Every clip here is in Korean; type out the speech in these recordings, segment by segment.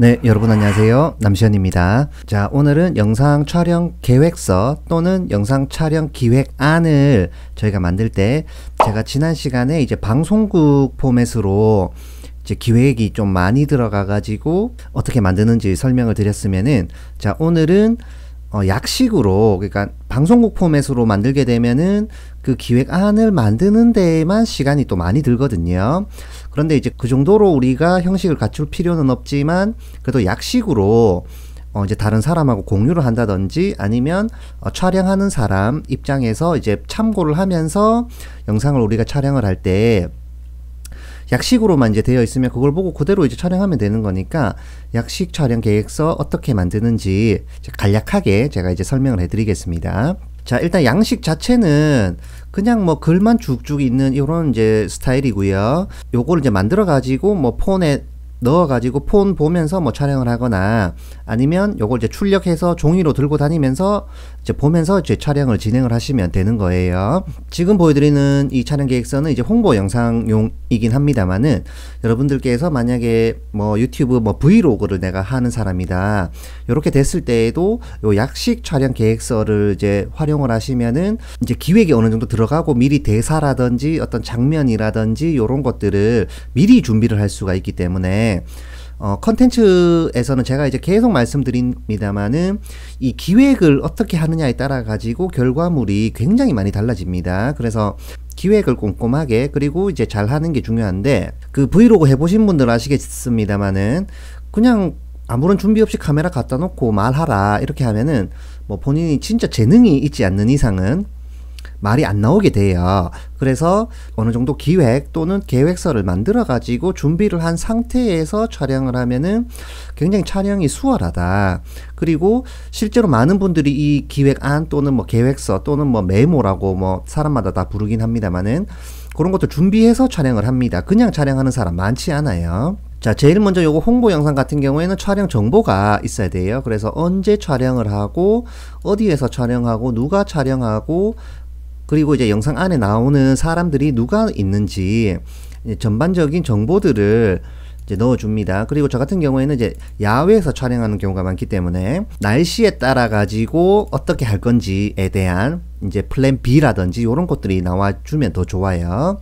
네, 여러분 안녕하세요. 남시현입니다. 자, 오늘은 영상 촬영 계획서 또는 영상 촬영 기획안을 저희가 만들 때 제가 지난 시간에 이제 방송국 포맷으로 이제 기획이 좀 많이 들어가 가지고 어떻게 만드는지 설명을 드렸으면은 자, 오늘은 어, 약식으로 그러니까 방송국 포맷으로 만들게 되면은 그 기획안을 만드는 데에만 시간이 또 많이 들거든요. 그런데 이제 그 정도로 우리가 형식을 갖출 필요는 없지만 그래도 약식으로 어 이제 다른 사람하고 공유를 한다든지 아니면 어 촬영하는 사람 입장에서 이제 참고를 하면서 영상을 우리가 촬영을 할때 약식으로만 이제 되어 있으면 그걸 보고 그대로 이제 촬영하면 되는 거니까 약식 촬영 계획서 어떻게 만드는지 간략하게 제가 이제 설명을 해드리겠습니다. 자, 일단 양식 자체는 그냥 뭐 글만 쭉쭉 있는 이런 이제 스타일이고요. 요걸 이제 만들어 가지고 뭐 폰에 넣어 가지고 폰 보면서 뭐 촬영을 하거나 아니면 요걸 이제 출력해서 종이로 들고 다니면서 이제 보면서 이제 촬영을 진행을 하시면 되는 거예요. 지금 보여드리는 이 촬영 계획서는 이제 홍보 영상용이긴 합니다만은 여러분들께서 만약에 뭐 유튜브 뭐 브이로그를 내가 하는 사람이다. 이렇게 됐을 때에도 요 약식 촬영 계획서를 이제 활용을 하시면은 이제 기획이 어느 정도 들어가고 미리 대사라든지 어떤 장면이라든지 요런 것들을 미리 준비를 할 수가 있기 때문에 어, 컨텐츠에서는 제가 이제 계속 말씀드립니다만은 이 기획을 어떻게 하느냐에 따라 가지고 결과물이 굉장히 많이 달라집니다. 그래서 기획을 꼼꼼하게 그리고 이제 잘 하는 게 중요한데 그 브이로그 해보신 분들 아시겠습니다만은 그냥 아무런 준비 없이 카메라 갖다 놓고 말하라 이렇게 하면은 뭐 본인이 진짜 재능이 있지 않는 이상은 말이 안 나오게 돼요. 그래서 어느 정도 기획 또는 계획서를 만들어 가지고 준비를 한 상태에서 촬영을 하면은 굉장히 촬영이 수월하다. 그리고 실제로 많은 분들이 이 기획안 또는 뭐 계획서 또는 뭐 메모라고 뭐 사람마다 다 부르긴 합니다만은 그런 것도 준비해서 촬영을 합니다. 그냥 촬영하는 사람 많지 않아요. 자, 제일 먼저 요거 홍보 영상 같은 경우에는 촬영 정보가 있어야 돼요. 그래서 언제 촬영을 하고, 어디에서 촬영하고, 누가 촬영하고, 그리고 이제 영상 안에 나오는 사람들이 누가 있는지 전반적인 정보들을 이제 넣어줍니다. 그리고 저 같은 경우에는 이제 야외에서 촬영하는 경우가 많기 때문에 날씨에 따라 가지고 어떻게 할 건지에 대한 이제 플랜 B라든지 이런 것들이 나와주면 더 좋아요.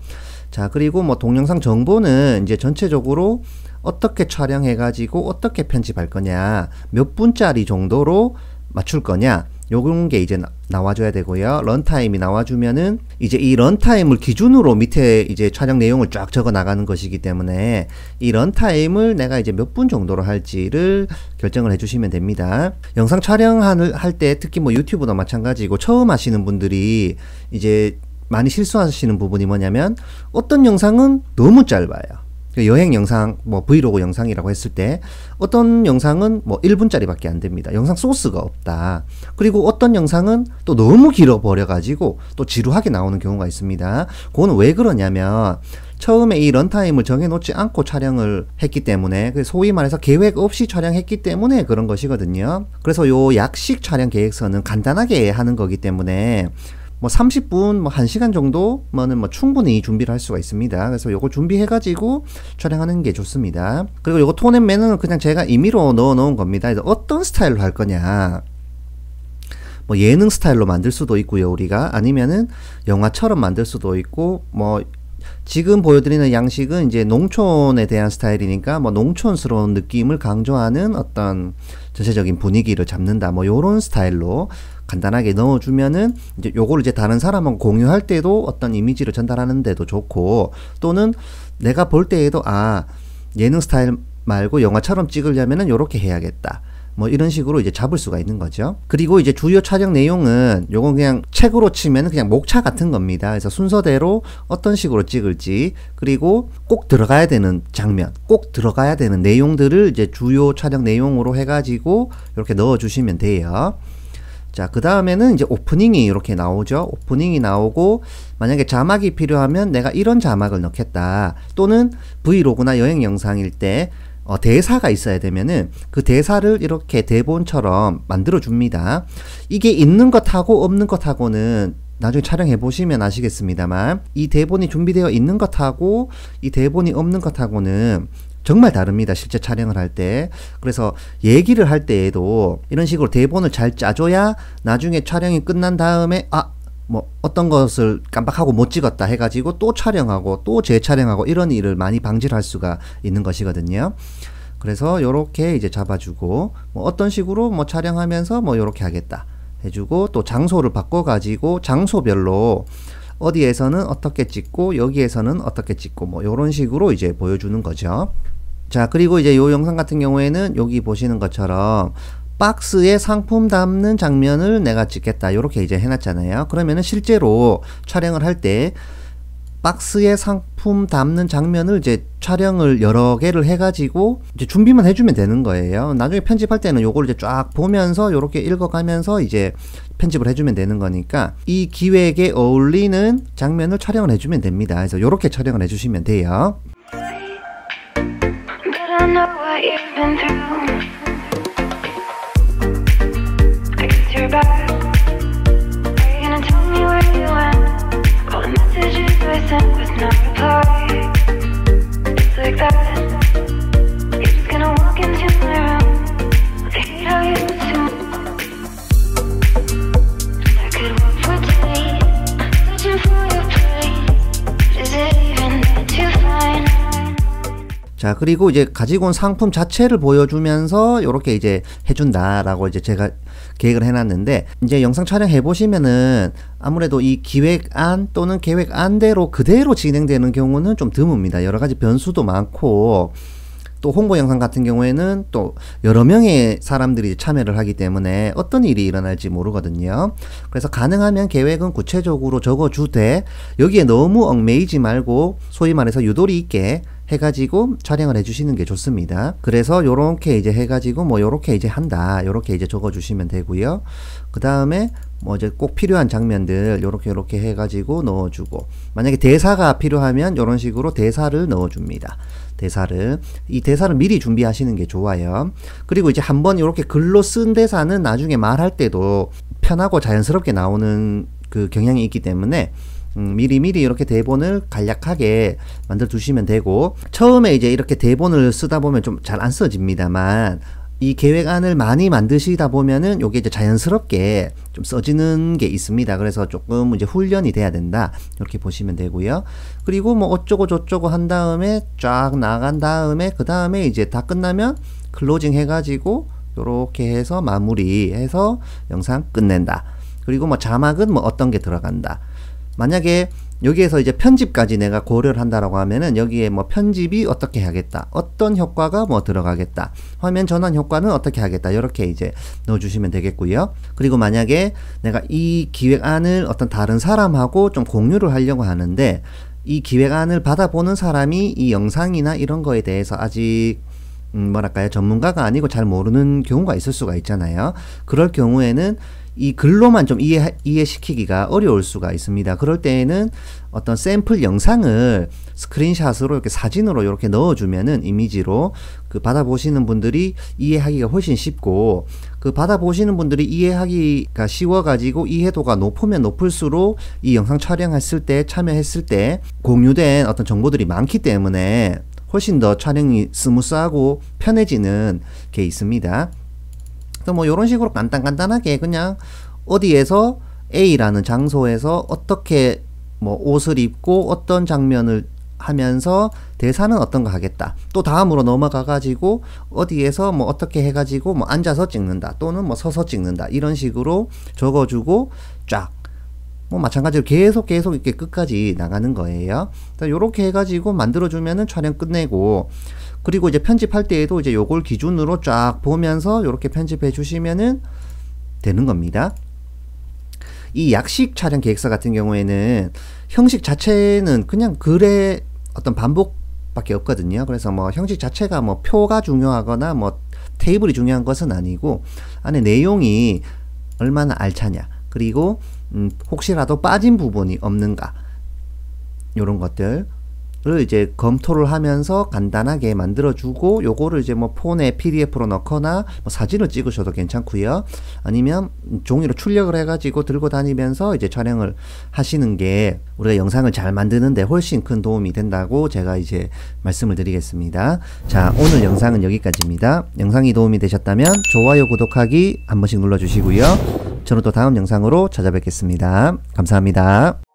자, 그리고 뭐 동영상 정보는 이제 전체적으로 어떻게 촬영해 가지고 어떻게 편집할 거냐, 몇 분짜리 정도로 맞출 거냐, 요런 게 이제 나, 와줘야 되고요. runtime이 나와주면은 이제 이 runtime을 기준으로 밑에 이제 촬영 내용을 쫙 적어 나가는 것이기 때문에 이 runtime을 내가 이제 몇 분 정도로 할지를 결정을 해주시면 됩니다. 영상 촬영할 때 특히 뭐 유튜브도 마찬가지고 처음 하시는 분들이 이제 많이 실수하시는 부분이 뭐냐면 어떤 영상은 너무 짧아요. 그 여행 영상, 뭐 브이로그 영상이라고 했을 때 어떤 영상은 뭐 1분짜리밖에 안 됩니다. 영상 소스가 없다. 그리고 어떤 영상은 또 너무 길어 버려 가지고 또 지루하게 나오는 경우가 있습니다. 그거는 왜 그러냐면 처음에 이 런타임을 정해놓지 않고 촬영을 했기 때문에 그 소위 말해서 계획 없이 촬영했기 때문에 그런 것이거든요. 그래서 요 약식 촬영 계획서는 간단하게 하는 거기 때문에 뭐 30분, 뭐 1시간 정도면은 뭐 충분히 준비를 할 수가 있습니다. 그래서 요거 준비해가지고 촬영하는 게 좋습니다. 그리고 요거 톤앤 매너는 그냥 제가 임의로 넣어 놓은 겁니다. 그래서 어떤 스타일로 할 거냐. 뭐 예능 스타일로 만들 수도 있고요, 우리가. 아니면은 영화처럼 만들 수도 있고, 뭐 지금 보여드리는 양식은 이제 농촌에 대한 스타일이니까 뭐 농촌스러운 느낌을 강조하는 어떤 전체적인 분위기를 잡는다. 뭐 요런 스타일로 간단하게 넣어주면은 이제 요거를 이제 다른 사람하고 공유할 때도 어떤 이미지를 전달하는 데도 좋고 또는 내가 볼 때에도 아 예능 스타일 말고 영화처럼 찍으려면은 요렇게 해야겠다. 뭐 이런 식으로 이제 잡을 수가 있는 거죠. 그리고 이제 주요 촬영 내용은 요건 그냥 책으로 치면 그냥 목차 같은 겁니다. 그래서 순서대로 어떤 식으로 찍을지 그리고 꼭 들어가야 되는 장면, 꼭 들어가야 되는 내용들을 이제 주요 촬영 내용으로 해가지고 이렇게 넣어주시면 돼요. 자, 그 다음에는 이제 오프닝이 이렇게 나오죠. 오프닝이 나오고, 만약에 자막이 필요하면 내가 이런 자막을 넣겠다. 또는 브이로그나 여행 영상일 때, 어, 대사가 있어야 되면은 그 대사를 이렇게 대본처럼 만들어 줍니다. 이게 있는 것하고 없는 것하고는 나중에 촬영해 보시면 아시겠습니다만 이 대본이 준비되어 있는 것하고 이 대본이 없는 것하고는 정말 다릅니다. 실제 촬영을 할 때. 그래서 얘기를 할 때에도 이런 식으로 대본을 잘 짜줘야 나중에 촬영이 끝난 다음에 아, 뭐 어떤 것을 깜빡하고 못 찍었다 해가지고 또 촬영하고 또 재촬영하고 이런 일을 많이 방지를 할 수가 있는 것이거든요. 그래서 요렇게 이제 잡아주고 뭐 어떤 식으로 뭐 촬영하면서 뭐 요렇게 하겠다 해주고 또 장소를 바꿔가지고 장소별로 어디에서는 어떻게 찍고 여기에서는 어떻게 찍고 뭐 요런 식으로 이제 보여주는 거죠. 자 그리고 이제 요 영상 같은 경우에는 여기 보시는 것처럼 박스에 상품 담는 장면을 내가 찍겠다. 이렇게 이제 해놨잖아요. 그러면은 실제로 촬영을 할 때 박스에 상품 담는 장면을 이제 촬영을 여러 개를 해가지고 이제 준비만 해주면 되는 거예요. 나중에 편집할 때는 요걸 이제 쫙 보면서 요렇게 읽어가면서 이제 편집을 해주면 되는 거니까 이 기획에 어울리는 장면을 촬영을 해주면 됩니다. 그래서 요렇게 촬영을 해주시면 돼요 know what you've been through. I guess you're back. 그리고 이제 가지고 온 상품 자체를 보여주면서 이렇게 이제 해준다라고 이제 제가 계획을 해놨는데 이제 영상 촬영해 보시면은 아무래도 이 기획안 또는 계획안대로 그대로 진행되는 경우는 좀 드뭅니다 여러 가지 변수도 많고 또 홍보 영상 같은 경우에는 또 여러 명의 사람들이 참여를 하기 때문에 어떤 일이 일어날지 모르거든요. 그래서 가능하면 계획은 구체적으로 적어주되 여기에 너무 얽매이지 말고 소위 말해서 유도리 있게 해가지고 촬영을 해주시는 게 좋습니다. 그래서 요렇게 이제 해가지고 뭐 요렇게 이제 한다. 요렇게 이제 적어주시면 되고요. 그 다음에 뭐 이제 꼭 필요한 장면들 요렇게 요렇게 해가지고 넣어주고 만약에 대사가 필요하면 요런 식으로 대사를 넣어줍니다. 대사를 이 대사를 미리 준비하시는 게 좋아요. 그리고 이제 한번 이렇게 글로 쓴 대사는 나중에 말할 때도 편하고 자연스럽게 나오는 그 경향이 있기 때문에 음, 미리 미리 이렇게 대본을 간략하게 만들어 두시면 되고 처음에 이제 이렇게 대본을 쓰다 보면 좀 잘 안 써집니다만 이 계획안을 많이 만드시다 보면은 요게 이제 자연스럽게 좀 써지는 게 있습니다. 그래서 조금 이제 훈련이 돼야 된다. 이렇게 보시면 되고요. 그리고 뭐 어쩌고 저쩌고 한 다음에 쫙 나간 다음에 그 다음에 이제 다 끝나면 클로징 해가지고 요렇게 해서 마무리해서 영상 끝낸다. 그리고 뭐 자막은 뭐 어떤 게 들어간다. 만약에 여기에서 이제 편집까지 내가 고려를 한다라고 하면은 여기에 뭐 편집이 어떻게 하겠다 어떤 효과가 뭐 들어가겠다 화면 전환 효과는 어떻게 하겠다 이렇게 이제 넣어주시면 되겠고요. 그리고 만약에 내가 이 기획안을 어떤 다른 사람하고 좀 공유를 하려고 하는데 이 기획안을 받아보는 사람이 이 영상이나 이런 거에 대해서 아직 음, 뭐랄까요? 전문가가 아니고 잘 모르는 경우가 있을 수가 있잖아요. 그럴 경우에는 이 글로만 좀 이해, 이해시키기가 어려울 수가 있습니다. 그럴 때에는 어떤 샘플 영상을 스크린샷으로 이렇게 사진으로 이렇게 넣어주면은 이미지로 그 받아보시는 분들이 이해하기가 훨씬 쉽고 그 받아보시는 분들이 이해하기가 쉬워가지고 이해도가 높으면 높을수록 이 영상 촬영했을 때 참여했을 때 공유된 어떤 정보들이 많기 때문에 훨씬 더 촬영이 스무스하고 편해지는 게 있습니다. 뭐 이런 식으로 간단 간단하게 그냥 어디에서 A라는 장소에서 어떻게 뭐 옷을 입고 어떤 장면을 하면서 대사는 어떤 거 하겠다. 또 다음으로 넘어가 가지고 어디에서 뭐 어떻게 해 가지고 뭐 앉아서 찍는다 또는 뭐 서서 찍는다. 이런 식으로 적어 주고 쫙 뭐 마찬가지로 계속 계속 이렇게 끝까지 나가는 거예요. 요렇게 해 가지고 만들어 주면은 촬영 끝내고 그리고 이제 편집할 때에도 이제 요걸 기준으로 쫙 보면서 요렇게 편집해 주시면은 되는 겁니다. 이 약식 촬영 계획서 같은 경우에는 형식 자체는 그냥 글의 어떤 반복밖에 없거든요. 그래서 뭐 형식 자체가 뭐 표가 중요하거나 뭐 테이블이 중요한 것은 아니고 안에 내용이 얼마나 알차냐 그리고 음, 혹시라도 빠진 부분이 없는가 요런 것들 를 이제 검토를 하면서 간단하게 만들어주고 요거를 이제 뭐 폰에 PDF로 넣거나 뭐 사진을 찍으셔도 괜찮고요. 아니면 종이로 출력을 해가지고 들고 다니면서 이제 촬영을 하시는 게 우리가 영상을 잘 만드는데 훨씬 큰 도움이 된다고 제가 이제 말씀을 드리겠습니다. 자 오늘 영상은 여기까지입니다. 영상이 도움이 되셨다면 좋아요 구독하기 한 번씩 눌러주시고요. 저는 또 다음 영상으로 찾아뵙겠습니다. 감사합니다.